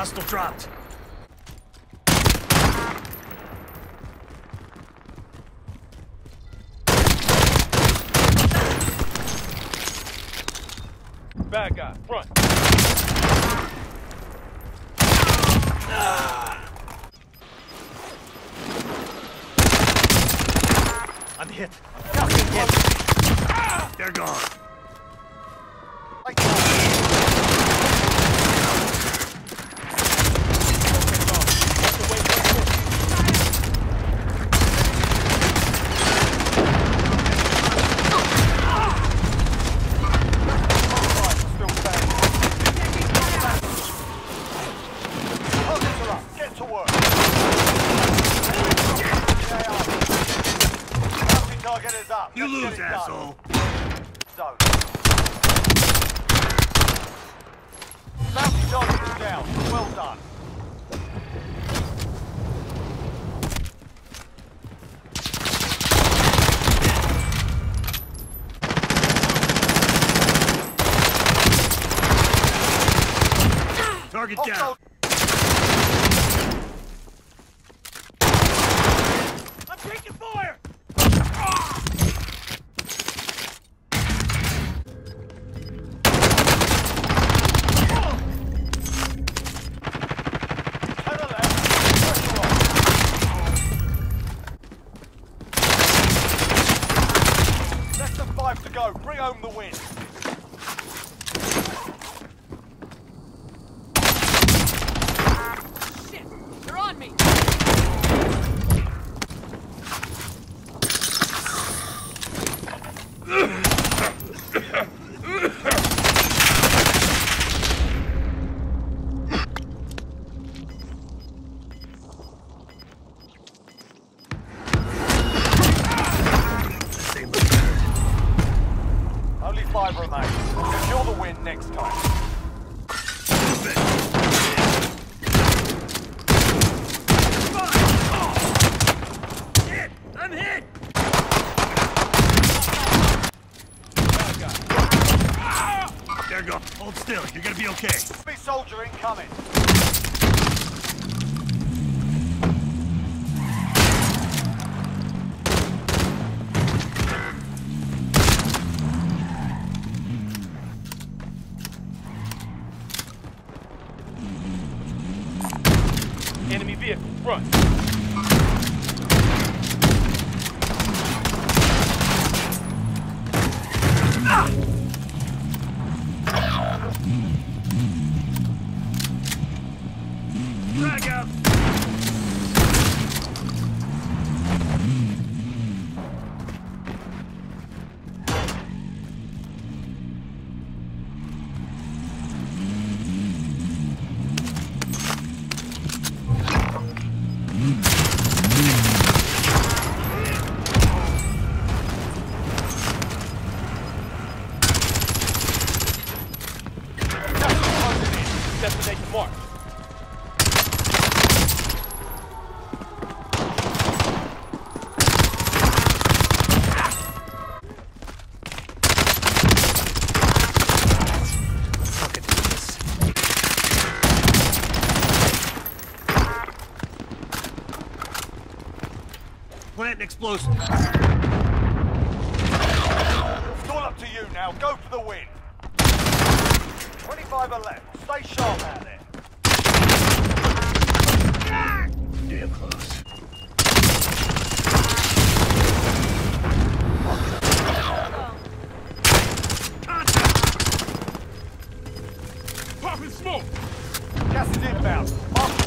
Hostile dropped. Bad guy, front. I'm hit. Just in close. They're gone. Take time. Alright, still standing. Targets are up. Get to work. Bounty target is up. You Let's get lose, it done. Asshole. zone. Bounty target is down. Well done. Target down. I'm taking fire! to the left. Pressure Five to go. Bring home the win. Win next time. Hit! I'm hit! There go. Hold still. You're gonna be okay. Be soldier incoming. Enemy vehicle, front. Destination marked. Plant an explosive. It's all up to you now. Go for the win. 25 are left. Stay sharp out there. Smoke! Gas is inbound. Mark